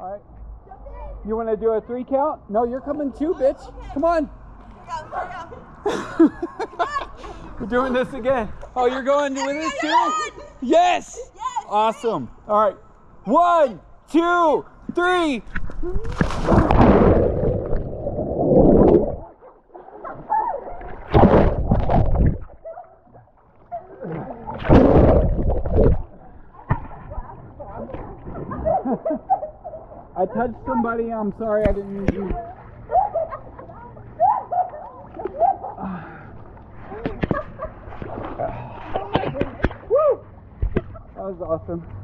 All right. You want to do a three count? No, you're coming too, bitch. Come on. We're doing this again. Oh, you're going with this too? Yes. Yes. Awesome. All right. One, two, three. I touched somebody. I'm sorry. I didn't mean to. That was awesome.